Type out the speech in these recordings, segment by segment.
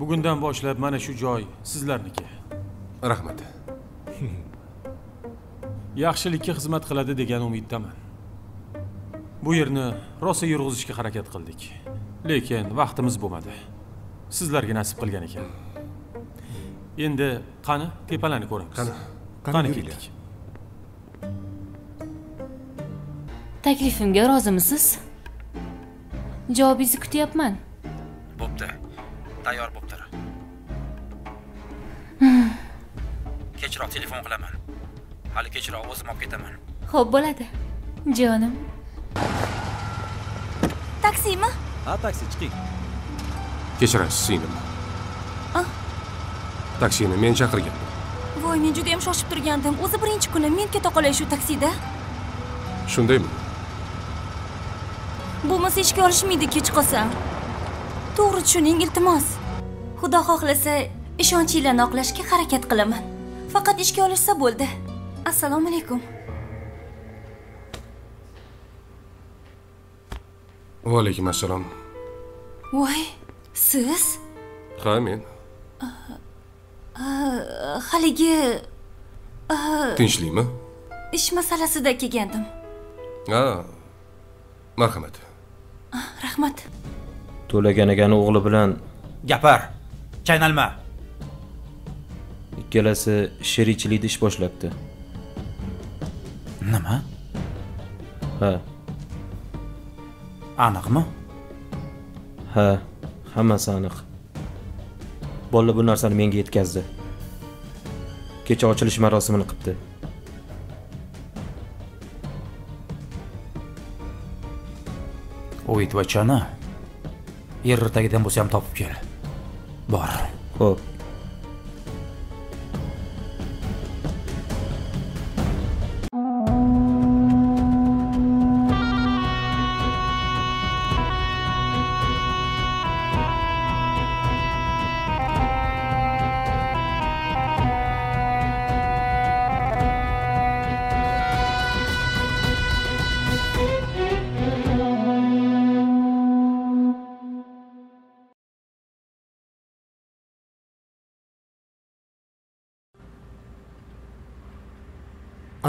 bugundan boshlab mana shu joy sizlarniki. Rahmat. Yaxshilikka xizmat qiladi degan umiddaman. Bu yerni rosa yurg'izishga harakat qildik. Lekin vaqtimiz bo'lmadi. Sizlarga nasib qilgan ekan. Endi qani tepalarni ko'ramiz. Qani. qani ketdik taklifimga rozimisiz? Javobingizni kutyapman. Bo'pti. Tayyor bo'ptir kechroq telefon qilaman. Hali kechroq o'zim olib ketaman. Ho'p bo'ladi. Jonim. Taksimi? Ha taksi chiqing. Kechirasiz singlim. Taksini men chaqirgan voy men judayam shoshib turgandim. O'zi birinchi kuni men keta qolay shu taksida. Shundaymi? Bo'lmasa ishga olishmaydi kech qolsam to'g'ri tushuning iltimos. Xudo xohlasa ishonchinglarni oqlashga harakat qilaman faqat ishga olishsa bo'ldi. Assalomu alaykum. Va alaykum assalom voy siz? Ha men. Haligi tinchlikmi? ish masalasida kelgandim. Ha marhamat. Rahmat. To'lagan akani o'g'li bilan gapir chaynalma ikkalasi sherikchilikda ish boshlabdi. Nima? Ha. Aniqmi? Ha hammasi aniq. Bola bu narsani menga yetkazdi. Kecha ochilish marosimini qilibdi. O'yituvachani yer tagidan bo'lsa ham topib kel. Bor. Ho'p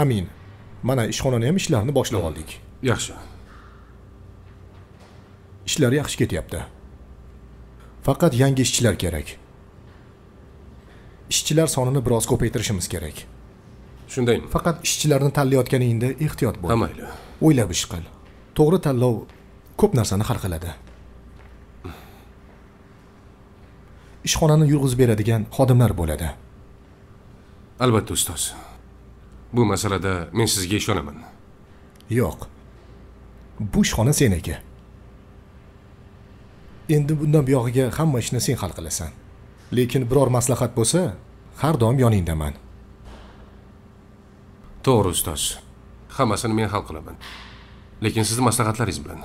amin. Mana ishxonani ham ishlarini boshlab oldik. Yaxshi. Ishlar yaxshi ketyapti. Faqat yangi ishchilar kerak. Ishchilar sonini biroz ko'paytirishimiz kerak. Shundaymi? Faqat ishchilarni tanlayotganingda ehtiyot bo'l. Ha mayli o'ylab ish qil. To'g'ri tanlov ko'p narsani hal qiladi. Ishxonani yurg'izib beradigan xodimlar bo'ladi. Albatta ustoz bu masalada men sizga ishonaman. Yo'q. Bu ishxona seniki. Endi bundan buyog'iga hamma ishni sen hal qilasan. Lekin biror maslahat bo'lsa har doim yoningdaman. To'g'ri ustoz. Hammasini men hal qilaman. Lekin sizni maslahatlaringiz bilan.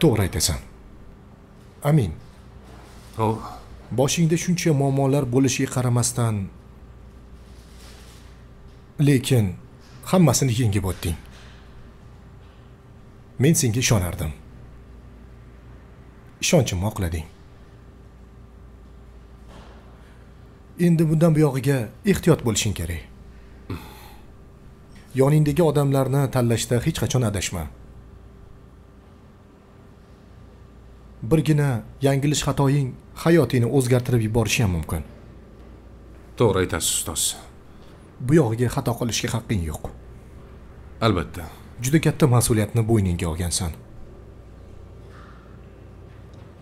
To'g'ri aytasan. Amin. Hov boshingda shuncha muammolar bo'lishiga qaramasdan lekin hammasini yengib o'tding. Men senga ishonardim. Ishonchimni oqlading. Endi bundan buyog'iga ehtiyot bo'lishing kerak. Yoningdagi odamlarni tanlashda hech qachon adashma. Birgina yanglish xatoying hayotingni o'zgartirib yuborishi ham mumkin. To'g'ri aytasiz ustoz. Bu yog'iga xato qilishga haqqing yo'q. Albatta. Juda katta mas'uliyatni bo'yningga olgansan.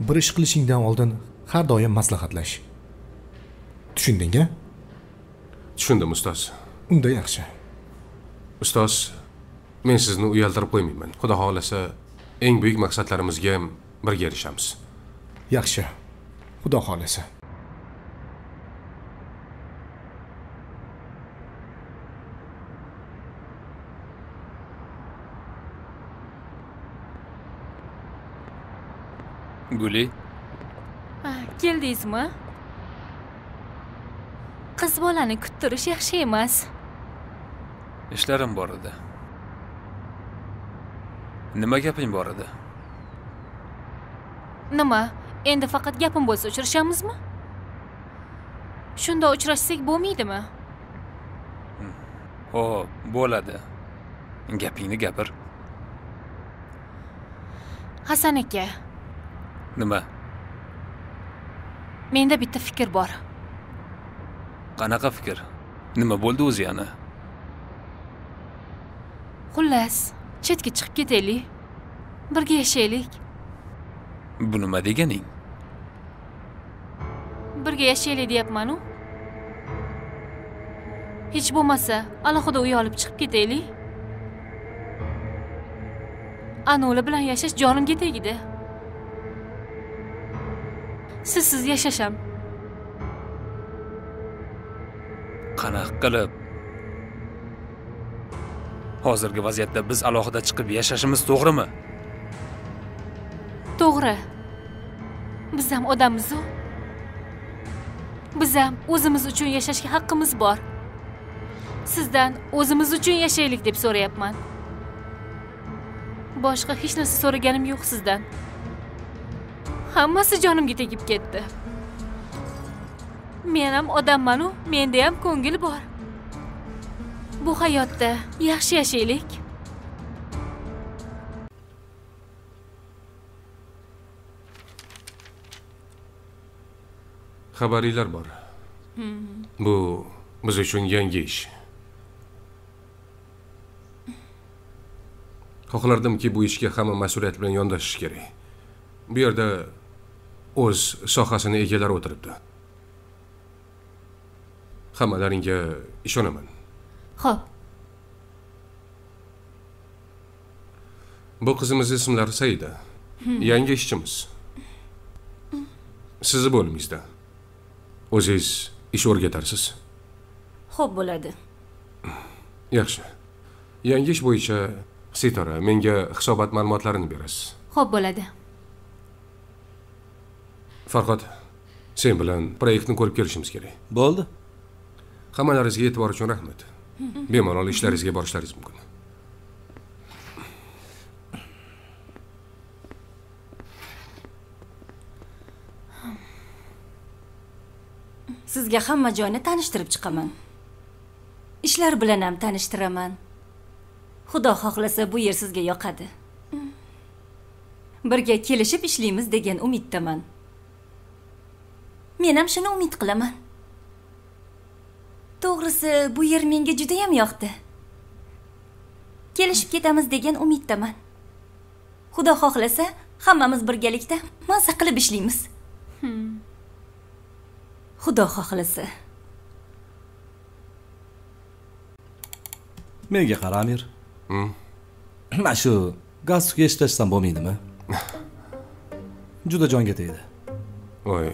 Bir ish qilishingdan oldin har doim maslahatlash. Tushunding a tushundim ustoz. Unda yaxshi. Ustoz men sizni uyaltirib qo'ymayman. Xudo xohlasa eng buyuk maqsadlarimizga birga erishamiz. Yaxshi. Xudo xohlasa guli. Keldingizmi? Qiz bolani kuttirish yaxshi emas. Ishlarim bor edi. Nima gaping bor edi? Nima endi faqat gapim bo'lsa uchrashamizmi? Shunda uchrashsak bo'lmaydimi? Xo'p, bo'ladi. Gapingni gapir. hasan aka Nima? menda bitta fikr bor Qanaqa fikr? Nima bo'ldi o'zi yana? xullas chetga chiqib ketaylik birga yashaylik Bu nima deganing? birga yashaylik deyapmanu hech bo'lmasa alohida uy olib chiqib ketaylik anula bilan yashash jonimga tegdi sizsiz yashasham. Qanaqa qilib? Hozirgi vaziyatda biz alohida chiqib yashashimiz to'g'rimi? to'g'ri. Biz ham odammiz-ku biz ham o'zimiz uchun yashashga haqqimiz bor. Sizdan o'zimiz uchun yashaylik deb so'rayapman. Boshqa hech narsa so'raganim yo'q sizdan hammasi jonimga tegib ketdi men ham odammanu menda ham ko'ngil bor bu hayotda yaxshi yashaylik Xabaringlar bor. Bu biz uchun yangi ish. Xohlardimki bu ishga hamma mas'uliyat bilan yondashish kerak. Bu yerda o'z sohasini egalari o'tiribdi. Hammalaringga ishonaman. ho'p Bu qizimiz ismlari Saida. Yangi ishchimiz. Sizni bo'limingizda. O'zingiz ish o'rgatarsiz. xo'p bo'ladi Yaxshi. Yangi ish bo'yicha Sitora menga hisobot ma'lumotlarini berasiz. ho'p bo'ladi Farhod, sen bilan proyektni ko'rib kelishimiz kerak. Bo'ldi. Hammalaringizga e'tibor uchun rahmat. Bemalol ishlaringizga borishlaringiz mumkin. sizga hamma joyni tanishtirib chiqaman ishlar bilan ham tanishtiraman xudo xohlasa bu yer sizga yoqadi birga kelishib ishlaymiz degan umiddaman men ham shuni umid qilaman. To'g'risi bu yer menga judayam yoqdi. Kelishib ketamiz degan umiddaman. Xudo xohlasa hammamiz birgalikda maza qilib ishlaymiz. Xudo xohlasa. Menga qara Amir. Mana shu galstukga ishlashsam bo'lmaydimi? Juda jonga tegdi. Voy,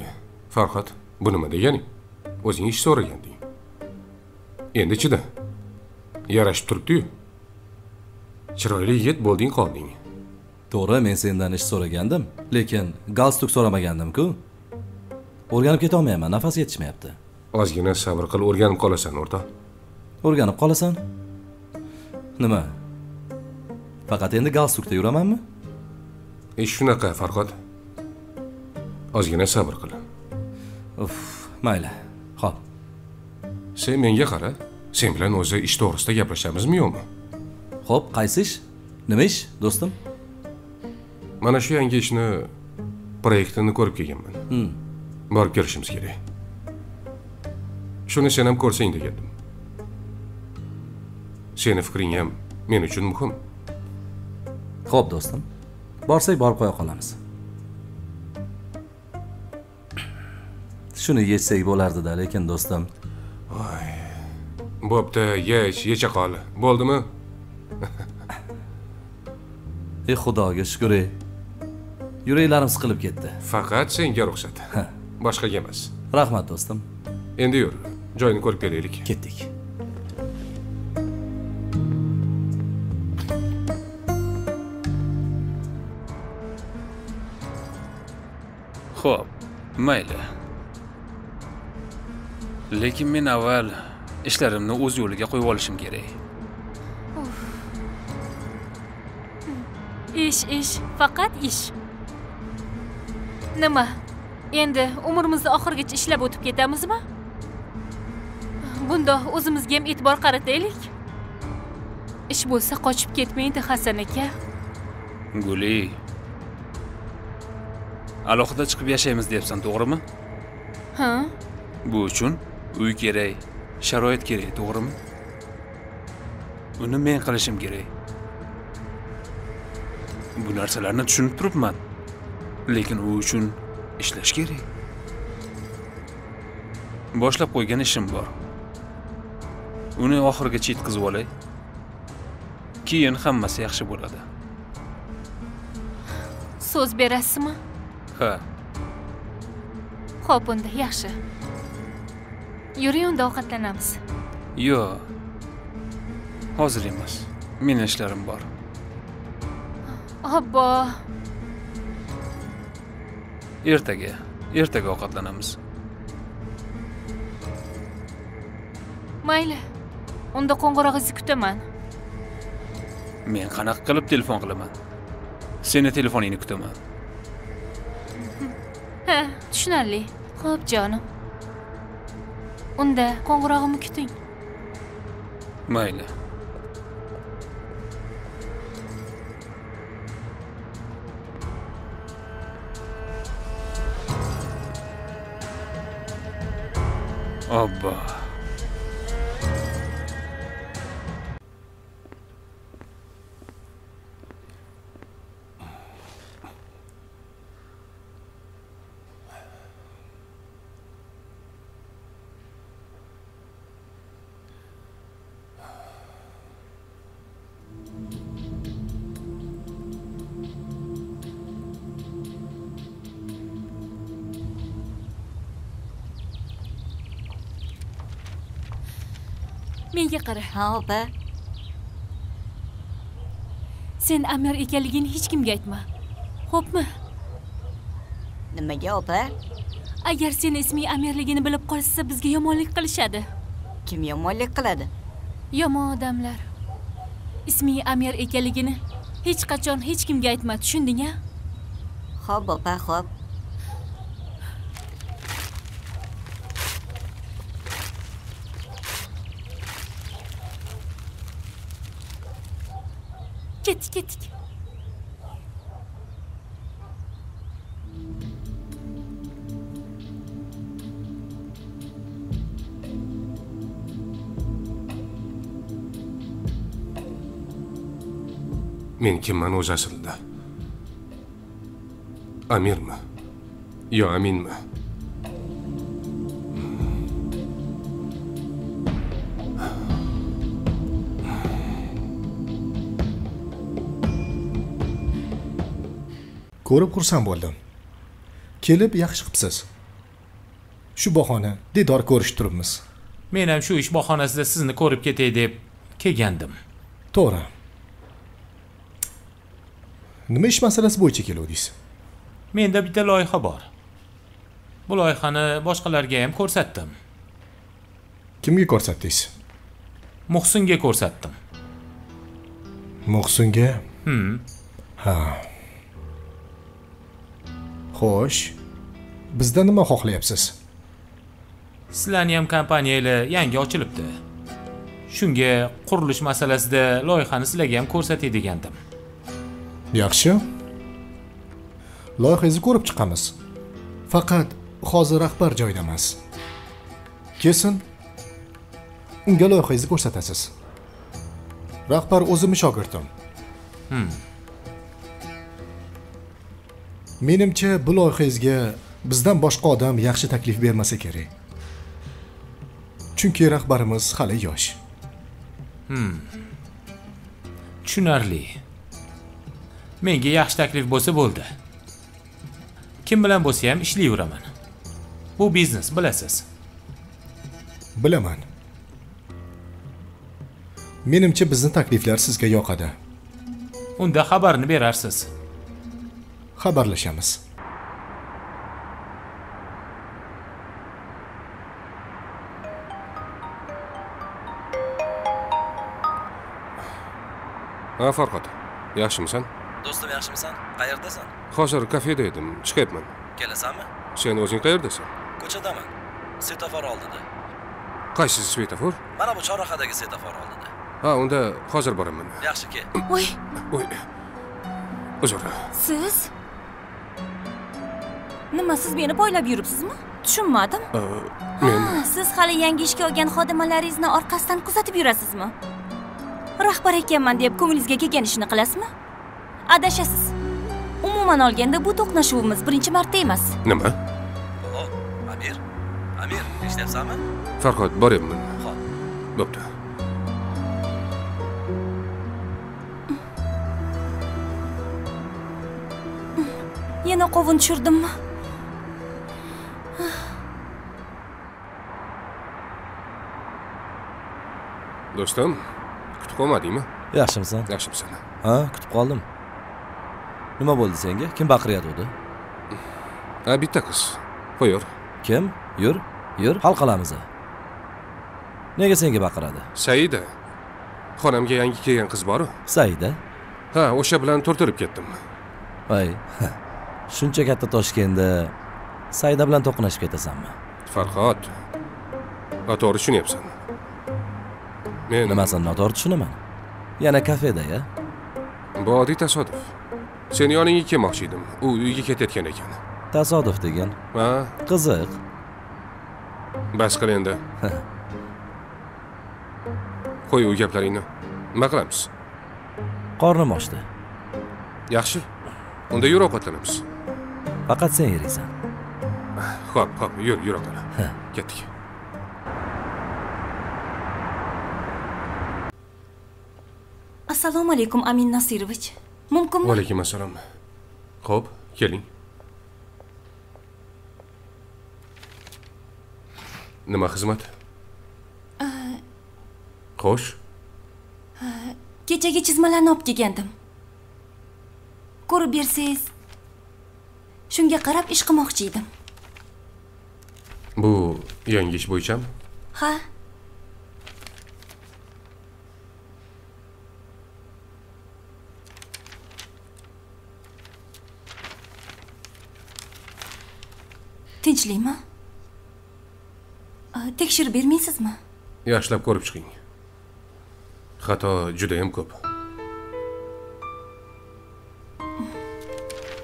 Farhod, bu nima deganing? O'zing ish so'raganding. Endi chida. Yarashib turibdi-yu. Chiroyli yigit bo'lding qolding. To'g'ri, men sendan ish so'ragandim, lekin galstuk so'ramagandim-ku. O'rganib keta olmayapman, nafas yetishmayapti. Ozgina sabr qil, o'rganib qolasan, o'rtoq. O'rganib qolasan? Nima? Faqat endi galstukda yuramanmi? Ish shunaqa, Farhod. Ozgina sabr qil. Uf, mayli. Xo'p. Sen menga qara. Sen bilan o'zi ish to'g'risida gaplashamizmi yo'qmi? Xo'p, qaysi ish? Nima ish, do'stim? Mana shu yangi ishni proyektini ko'rib kelganman. Borib kelishimiz kerak. Shuni sen ham ko'rsang degandim. Seni fikring ham men uchun muhim. Xo'p, do'stim. Borsak borib qo'ya qolamiz. Shuni yechsak bo'lardi-da, lekin do'stim, Bo'pti, yech, yecha qol. Bo'ldimi? ey xudoga shukr. ey. Yuraklarim siqilib ketdi. Faqat senga ruxsat. Boshqaga emas. Rahmat, do'stim. Endi yur. Joyini ko'rib kelaylik. Ketdik. Xo'p, mayli. Lekin men avval ishlarimni o'z yo'liga qo'yib olishim kerak. ish ish faqat ish. Nima endi umrimizni oxirigacha ishlab o'tib ketamizmi? Bundoq o'zimizga ham e'tibor qarataylik. Ish bo'lsa qochib ketmaydi hasan aka. Guli. Alohida chiqib yashaymiz deyapsan to'g'rimi? Ha? Bu uchun uy kerak sharoit kerak to'g'rimi? Uni men qilishim kerak. Bu narsalarni tushunib turibman. Lekin u uchun ishlash kerak. Boshlab qo'ygan ishim bor. Uni oxirigacha yetkazib olay. Keyin hammasi yaxshi bo'ladi. So'z berasizmi? Ha. Ho'p unda yaxshi yuring unda ovqatlanamiz. Yo'q. Hozir emas. Meni ishlarim bor. Obbo. Ertaga ertaga ovqatlanamiz. Mayli. Unda qo'ng'irog'ingizni kutaman. Men qanaqa qilib telefon qilaman? Seni telefoningni kutaman. Ha tushunarli. Xo'p jonim unda qo'ng'irog'imni kuting. Mayli. Obbo. Menga qara ha opa sen amir ekanligingni hech kimga aytma. Xo'pmi? Nimaga opa? Agar seni isming amirligini bilib qolishsa bizga yomonlik qilishadi. Kim yomonlik qiladi? Yomon odamlar. Isming amir ekanligini hech qachon hech kimga aytma tushunding a ho'p opa ho'p ketdik ketdik men kimman o'zi aslida amirmi yo aminmi ko'rib xursand bo'ldim. Kelib yaxshi qilibsiz shu bahona diydor ko'rishib turibmiz. Men ham shu ish bahonasida sizni ko'rib ketay deb kelgandim. To'g'ri. Nima ish masalasi bo'yicha keluvdingiz? Menda bitta loyiha bor. Bu loyihani boshqalarga ham ko'rsatdim. Kimga ko'rsatdingiz? Muhsinga ko'rsatdim. Muhsinga? Hmm. ha xo'sh bizda nima xohlayapsiz? Sizlarni ham kompaniyanglar yangi ochilibdi. Shunga qurilish masalasida loyihani sizlarga ham ko'rsatay degandim yaxshi. Loyihangizni ko'rib chiqamiz. Faqat hozir rahbar joyida emas kelsin unga loyihangizni ko'rsatasiz. Rahbar o'zimni shogirdim menimcha bu loyihangizga bizdan boshqa odam yaxshi taklif bermasa kerak. Chunki rahbarimiz hali yosh. Tushunarli. Menga yaxshi taklif bo'lsa bo'ldi. Kim bilan bo'lsa ham ishlayveraman. Bu biznes bilasiz. Bilaman. Menimcha bizni takliflar sizga yoqadi. Unda xabarni berarsiz xabarlashamiz. Ha farhod yaxshimisan? Do'stim yaxshimisan. Qayerdasan? Hozir kafeda edim chiqyapman kelasanmi sen o'zing qayerdasan? Ko'chadaman. Svetofor oldida. Qaysi svetofor? Mana bu chorrahadagi svetofor oldida. Ha unda hozir boraman. Yaxshi kel voy voy uzr. Siz nima siz meni poylab yuribsizmi? Tushunmadim. Men siz hali yangi ishga olgan xodimalaringizni orqasidan kuzatib yurasizmi? Rahbar ekanman deb ko'nglingizga kelgan ishni qilasizmi? Adashasiz. Umuman olganda bu to'qnashuvimiz birinchi marta emas. Nima? O amir? Amir eshityapsanmi farhod boryapman. Xo'p. bo'pti. Yana qovun tushirdimmi do'stim kutib qolmadingmi? Yaxshimisan yaxshimisan ha kutib qoldim. Nima bo'ldi senga? Kim baqirayotgandi ha bitta qiz. Qo'yur. Kim? Yur yur hal qilamiz nega senga baqiradi? Saida. Xonamga yangi kelgan qiz boru. Saida? Ha o'sha bilan to'rtirib ketdim. Voy shuncha katta toshkentda saida bilan to'qnashib ketasanmi? Farhod noto'g'ri tushunyapsan nimasini noto'g'ri tushunaman. Yana kafeda ya? Bu oddiy tasodif. Seni yoningga kelmoqchi edim. U uyga ketayotgan ekan. Tasodif degan? Ha? Qiziq. Bas qil endi. Qo'y u gaplaringni. Nima qilamiz? Qornim ochdi yaxshi. Unda yur ovqatlanamiz. Faqat sen yeriysan ho'p ho'p yur yur qani ketdik assalomu alaykum amin nasirovich. Mumkinmi? Vaalaykum assalom ho'p keling. Nima xizmat? Xo'sh. kechagi chizmalarni olib kelgandim. Ko'rib bersangiz shunga qarab ish qilmoqchi edim. Bu yangi ish bo'yichami? Ha tinchlikmi? Tekshirib bermaysizmi? Yaxshilab ko'rib chiqing. Xato judayam ko'p.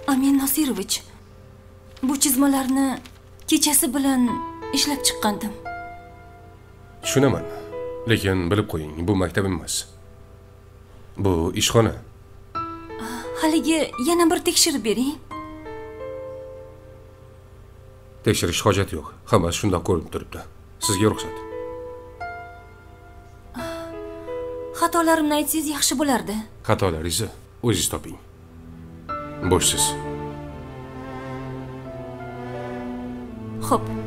Amin nosirovich bu chizmalarni kechasi bilan ishlab chiqqandim. Tushunaman lekin bilib qo'ying bu maktab emas. Bu ishxona. Haligi yana bir tekshirib bering tekshirish hojati yo'q. Hammasi shundoq ko'rinib turibdi. Sizga ruxsat. Xatolarimni aytsangiz yaxshi bo'lardi. Xatolaringizni o'zingiz toping. Bo'shsiz. Xo'p.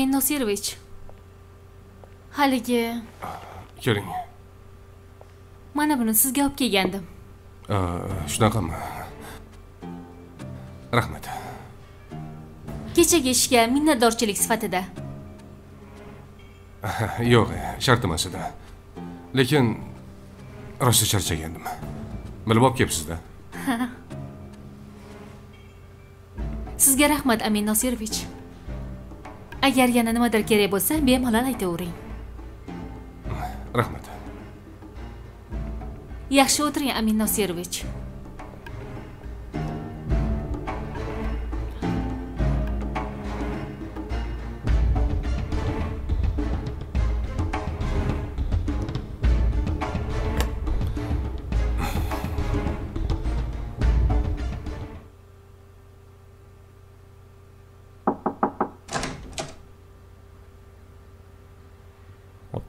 Amin nosirovich haligi. Keling. Mana buni sizga olib kelgandim. Shunaqami? Rahmat. Kechagi ishga minnatdorchilik sifatida. Yo'q shart emas edi. Lekin rosa charchagandim. Bilib olib kelibsizda. Sizga rahmat amin nosirovich agar yana nimadir kerak bo'lsa bemalol aytavering. Rahmat. Yaxshi o'tiring amin nosirovich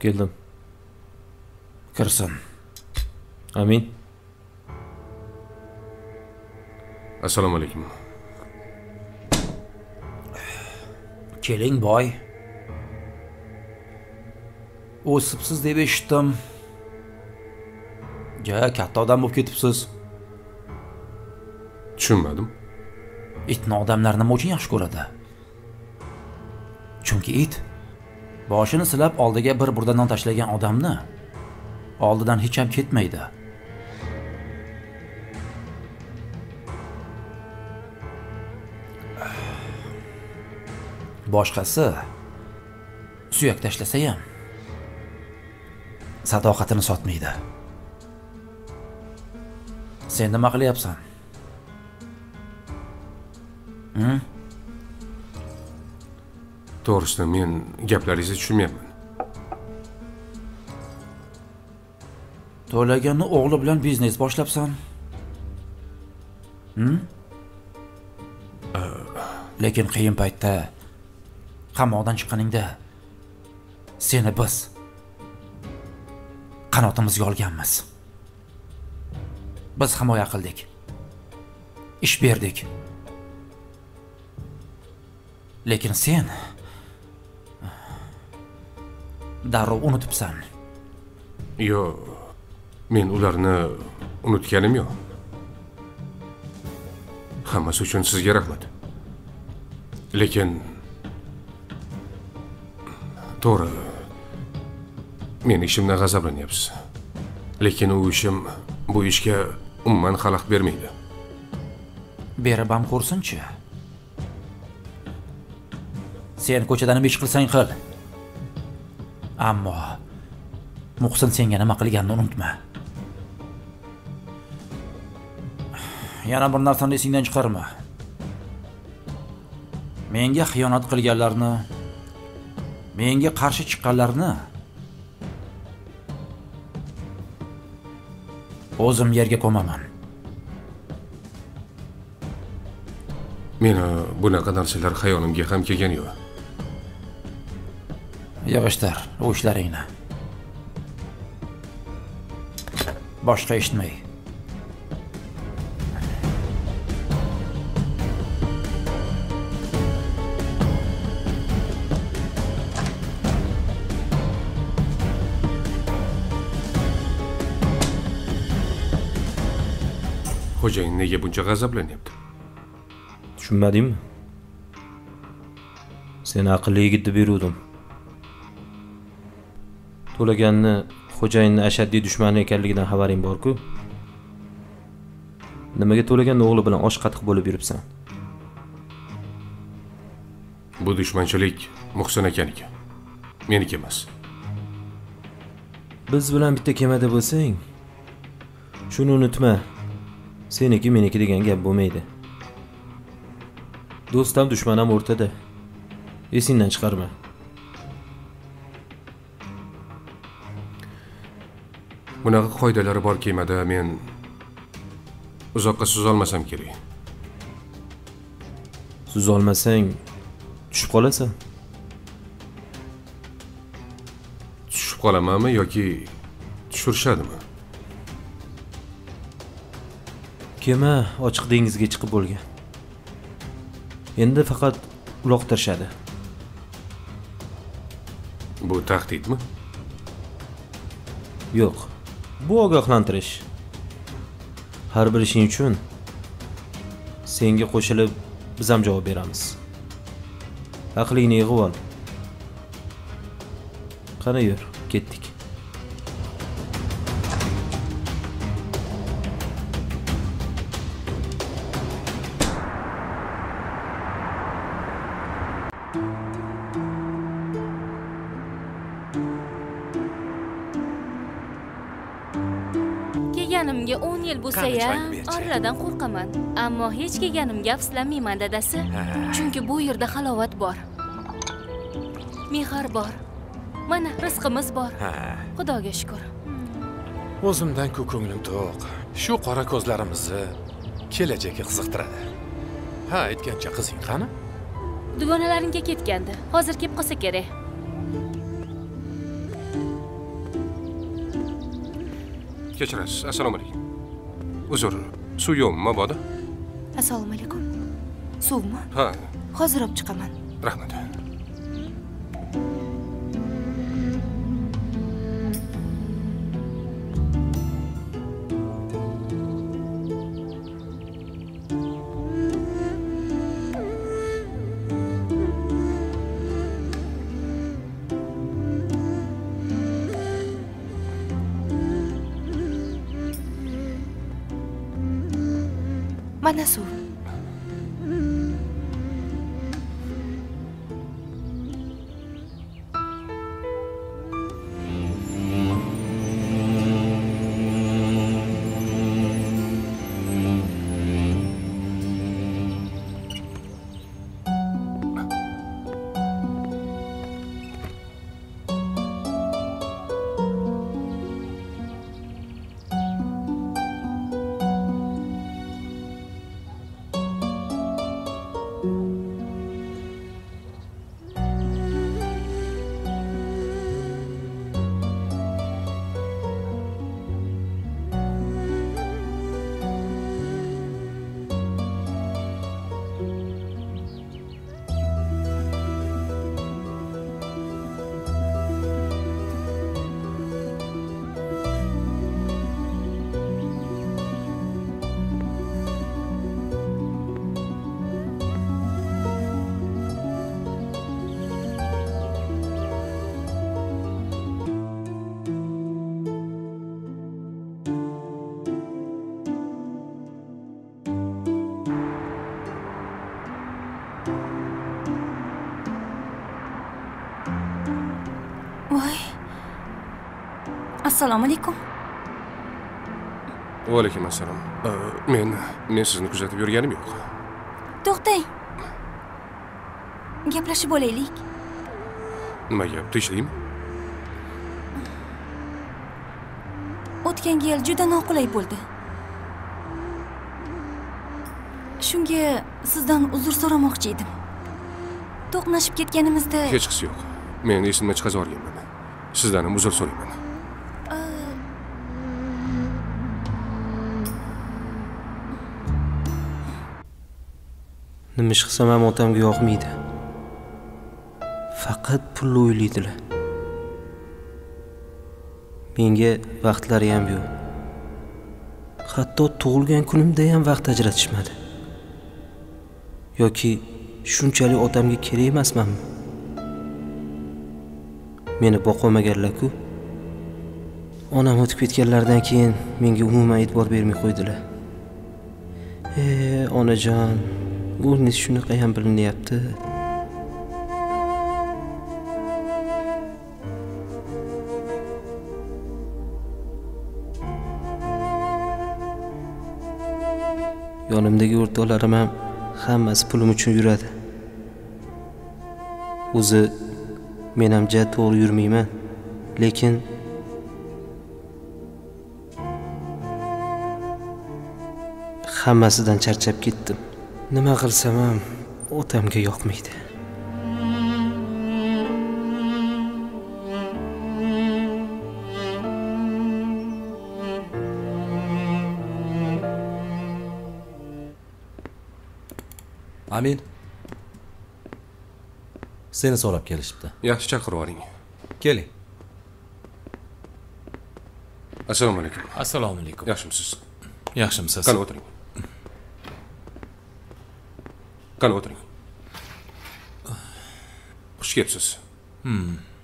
keldim. Kirsin. Amin. Assalomu alaykum keling boy. O'sibsiz deb eshitdim. Ja katta odam bo'lib ketibsiz. Tushunmadim. Itni odamlar nima uchun yaxshi ko'radi? Chunki it boshini silab oldiga bir burda non tashlagan odamni oldidan hech ham ketmaydi. Boshqasi suyak tashlasa ham sadoqatini sotmaydi. Sen nima qilyapsan? Hmm? To'g'risini men gaplaringizni tushunmayapman. To'laganni o'g'li bilan biznes boshlabsan? Hmm? lekin qiyin paytda qamoqdan chiqqaningda seni biz qanotimizga olganmiz. Biz himoya qildik ish berdik. Lekin sen darrov unutibsan. Yo men ularni unutganim yo'q. Hammasi uchun sizga rahmat. Lekin to'g'ri men ishimdan g'azablanyapsiz. Lekin u ishim bu ishga umuman xalaqit bermaydi. Berib ham ko'rsinchi. Sen ko'chada nima ish qilsang qil ammo muhsin senga nima qilganini unutma. Yana bir narsani esingdan chiqarma. Menga xiyonat qilganlarni menga qarshi chiqqanlarni o'zim yerga ko'maman meni bunaqa narsalar xayolimga ham kelgani yo'q. Yig'ishtir u ishlaringni. Boshqa eshitmay. Xo'jayin nega buncha g'azablanyapti? Tushunmadingmi? Seni aqlli yigit deb yuruvdim to'laganni xo'jayinni ashaddiy dushmani ekanligidan xabaring borku. Nimaga to'laganni o'g'li bilan osh qatiq bo'lib yuribsan? Bu dushmanchilik muhsin akaniki meniki emas. Biz bilan bitta kemada bo'lsang shuni unutma. Seniki meniki degan gap bo'lmaydi. Do'st ham dushman ham o'rtada. Esingdan chiqarma bunaqa qoidalari bor kemada men uzoqqa suzolmasam kerak. Suzolmasang tushib qolasan. Tushib qolamanmi yoki tushirishadimi? Kema ochiq dengizga chiqib bo'lgan. Endi faqat uloqtirishadi bu tahdidmi? Yo'q bu ogohlantirish har bir ishing uchun senga qo'shilib biz ham javob beramiz. Aqlingni yig'ib ol. Qani yur ketdik. Oradan qo'rqaman. Ammo hech kelganimga afsuslanmayman dadasi. Chunki bu yerda halovat bor. Mehr bor. Mana rizqimiz bor. Xudoga shukur o'zimdan ku ko'nglim to'q. Shu qora ko'zlarimizni kelajagi qiziqtiradi. Ha aytgancha qizing qani? Dugonalaringga ketgandi. Hozir kelib qolsa kerak. Kechirasiz assalomu alaykum. Uzr suv yo'qmi mabodo assalomu alaykum. Suvmi? Ha. Hozir olib chiqaman. Rahmat 那是。Assalomu alaykum va alaykum assalom men men sizni kuzatib yurganim yo'q. To'xtang. Gaplashib olaylik nima gap tinchlikmi? O'tgan yil juda noqulay bo'ldi. Shunga sizdan uzr so'ramoqchi edim. To'qnashib ketganimizda hechqisi yo'q. Men esimdan chiqazib yuborganman sizdan ham uzr so'rayman nima ish qilsam ham otamga yoqmaydi. Faqat pulni o'ylaydilar. Menga vaqtlari ham yo'q. Hatto tug'ilgan kunimda ham vaqt ajratishmadi. Yoki shunchalik otamga kerak emasmanmi? Meni boqolmaganlar-ku. Onam o'tib ketganlaridan keyin menga umuman e'tibor bermay qo'ydilar. E onajon. O'rningiz shunaqa ham bilinyapti? Yonimdagi o'rtoqlarim ham hammasi pulim uchun yuradi. O'zi men ham ja to'g'ri yurmayman lekin hammasidan charchab ketdim. Nima qilsam ham otamga yoqmaydi. Amin. Seni so'rab kelishibdi. Yaxshi chaqirib yuboring keling. Assalomu alaykum. Assalomu alaykum. Yaxshimisiz? Yaxshimisiz? Qani o'tiring qani o'tiring xush kelibsiz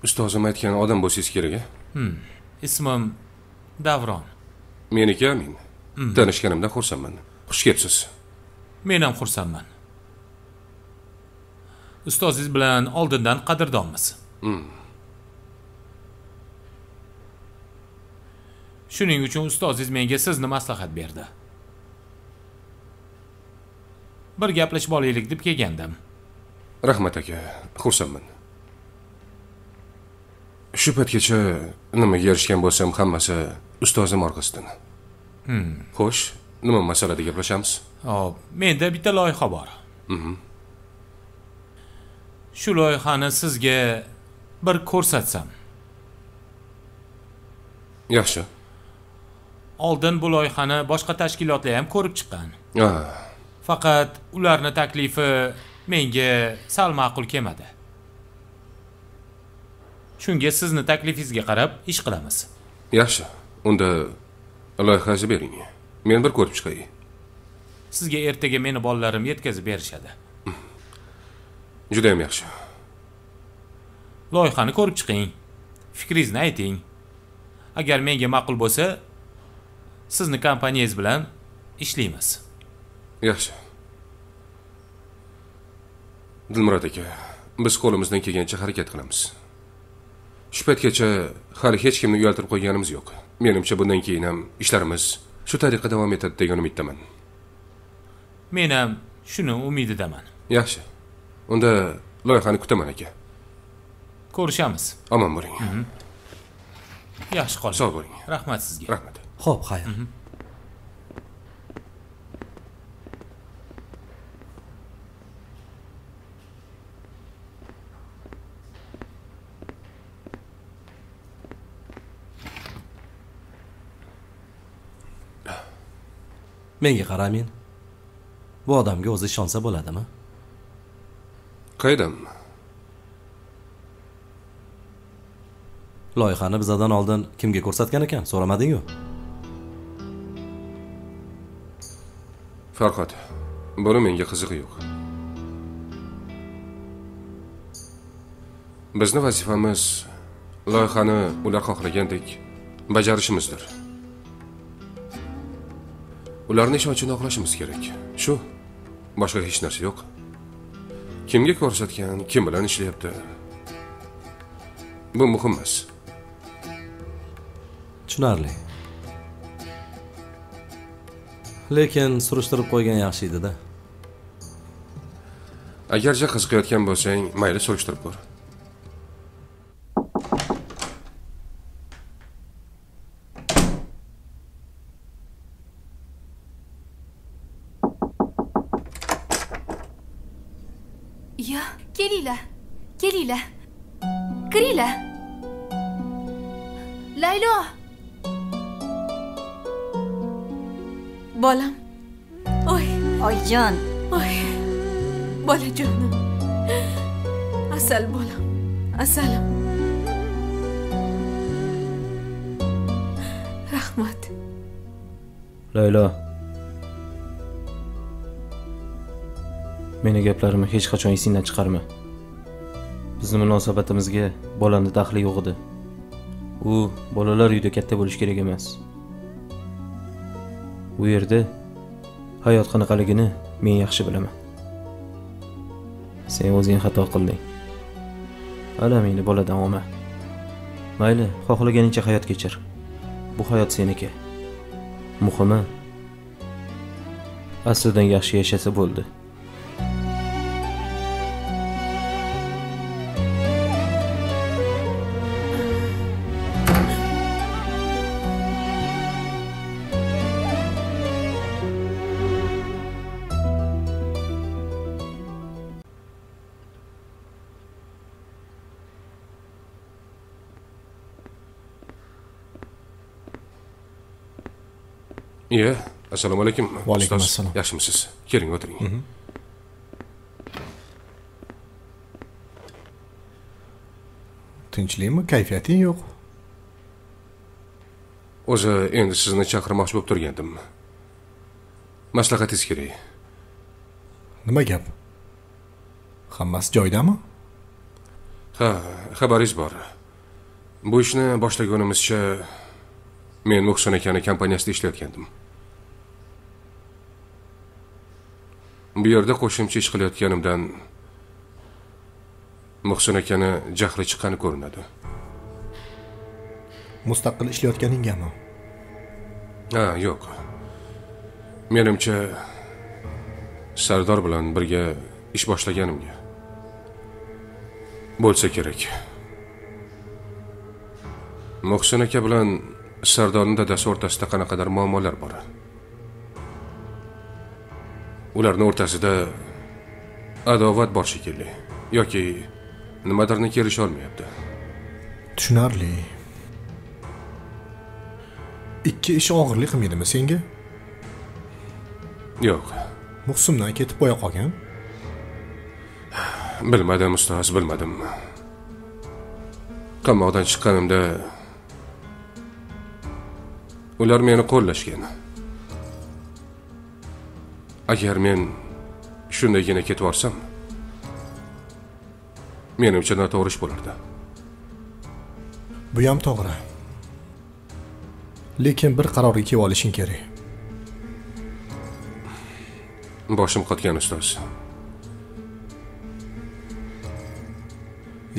ustozim aytgan odam bo'lsangiz kerak a ismim davron. Meniki amin? Tanishganimdan xursandman xush kelibsiz men ham xursandman ustozingiz bilan oldindan qadrdonmiz shuning uchun ustozingiz menga sizni maslahat berdi bir gaplashib olaylik deb kelgandim. Rahmat aka xursandman. Shu paytgacha nimaga erishgan bo'lsam hammasi ustozim orqasidan. Xo'sh nima masalada gaplashamiz? Hop menda bitta loyiha bor. Shu loyihani sizga bir ko'rsatsam. Yaxshi. Oldin bu loyihani boshqa tashkilotlar ham ko'rib chiqqan. Ah faqat ularni taklifi menga sal ma'qul kelmadi. Shunga sizni taklifingizga qarab ish qilamiz. Yaxshi. Unda loyihangizni bering. Men bir ko'rib chiqay. Sizga ertaga meni bolalarim yetkazib berishadi. Judayam yaxshi. Loyihani ko'rib chiqing. Fikringizni ayting. Agar menga ma'qul bo'lsa sizni kompaniyangiz bilan ishlaymiz yaxshi. Dilmurod aka biz qo'limizdan kelgancha harakat qilamiz. Shu paytgacha hali hech kimni uyaltirib qo'yganimiz yo'q. Menimcha bundan keyin ham ishlarimiz shu tariqa davom etadi degan umiddaman. Men ham shuni umididaman. Yaxshi. Unda loyihani kutaman aka. Ko'rishamiz. Omon bo'ling. Yaxshi qoling. Sog' bo'ling. Rahmat sizga. Rahmat. Ho'p xayr menga qaramin bu odamga o'zi ishonsa bo'ladimi? Qaydam loyihani bizadan oldin kimga ko'rsatgan ekan? So'ramading-ku farhod buni menga qizig'i yo'q. Bizni vazifamiz loyihani ular xohlagandek bajarishimizdir ularni ishonchini oqlashimiz kerak. Shu. Boshqa hech narsa yo'q. Kimga ko'rsatgan kim bilan ishlayapti? Bu muhim emas. Tushunarli. Lekin surishtirib qo'ygan yaxshi edi-da. Agarcha qiziqayotgan bo'lsang mayli surishtirib ko'r Laylo. Bolam. Oy, oyijon oy. Bolajonim. Asal bolam. Asalim. Rahmat. laylo meni gaplarimni hech qachon esingdan chiqarma bizni munosabatimizga bolani daxli yo'q edi u bolalar uyida katta bo'lishi kerak emas. U yerda hayot qanaqaligini men yaxshi bilaman. Sen o'zing xato qilding. Alamingni boladan olma mayli xohlaganingcha hayot kechir. Bu hayot seniki. Muhimi aslidan yaxshi yashasa bo'ldi. Assalomu alaykum Va alaykum assalom. yaxshimisiz? Keling o'tiring. Tinchlikmi? Kayfiyating yo'q. O'zi endi sizni chaqirmoqchi bo'lib turgandim. Maslahatingiz kerak. Nima gap? Hammasi joyidami ha xabaringiz bor. Bu ishni boshlagunimizcha men muhsin akani kompaniyasida ishlayotgandim bu yerda qo'shimcha ish qilayotganimdan muhsin akani jahli chiqqani ko'rinadi. Mustaqil ishlayotganingami ha yo'q. Menimcha sardor bilan birga ish boshlaganimga bo'lsa kerak. Muhsin aka bilan sardorni dadasi o'rtasida qanaqadir muammolar bor ularni o'rtasida adovat bor shekilli. Yoki nimadirni kelisholmayapti tushunarli. Ikki ish og'irlik qilmaydimi senga? Yo'q. Muhsimdan ketib qo'ya qolgan. Bilmadim ustoz bilmadim. Qamoqdan chiqqanimda ular meni qo'llashgan agar men shundaygina ketib yuborsam menimcha noto'g'ri ish bo'lardi. Bu ham to'g'ri. Lekin bir qarorga kelib olishing kerak. Boshim qotgan ustoz.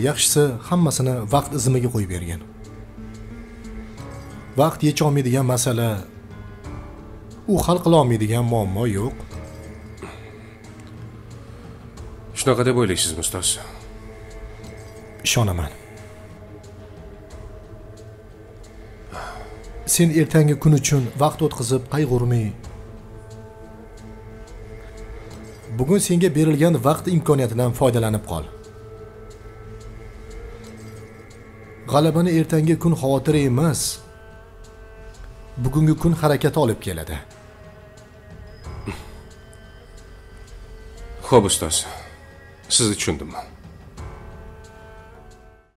Yaxshisi hammasini vaqt izimiga qo'yib bergin. Vaqt yecholmaydigan masala u hal qila olmaydigan muammo yo'q shunaqa deb o'ylaysizmi ustoz ishonaman sen ertangi kun uchun vaqt o'tkazib qayg'urmay bugun senga berilgan vaqt imkoniyatidan foydalanib qol. G'alabani ertangi kun xavotiri emas bugungi kun harakati olib keladi. Ho'p ustoz sizni tushundim